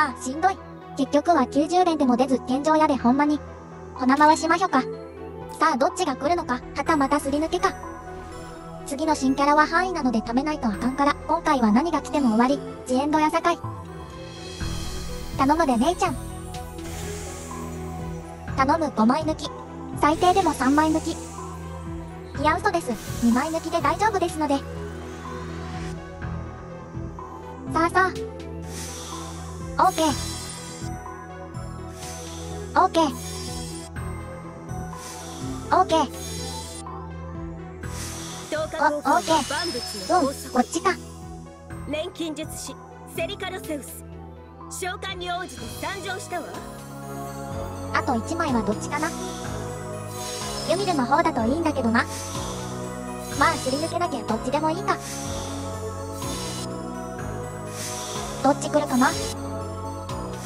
ああ、しんどい。結局は90連でも出ず、現状やでほんまに。ほな回しまひょか。さあ、どっちが来るのか、はたまたすり抜けか。次の新キャラは範囲なので貯めないとあかんから、今回は何が来ても終わり、ジエンドやさかい。頼むで姉ちゃん。頼む5枚抜き。最低でも3枚抜き。いや嘘です。2枚抜きで大丈夫ですので。さあさあ。オーケー。オーケー。オーケー。お、オーケー。うん、こっちか。錬金術師、セリカルセウス。召喚に応じて参上したわ。あと1枚はどっちかなユミルの方だといいんだけどな。まあすり抜けなきゃどっちでもいいか。どっち来るかな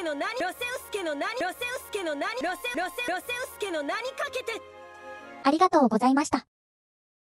ケの何、ロセウスケの何、ロセウスケの何、ロセロセロセウスケの何かけて。ありがとうございました。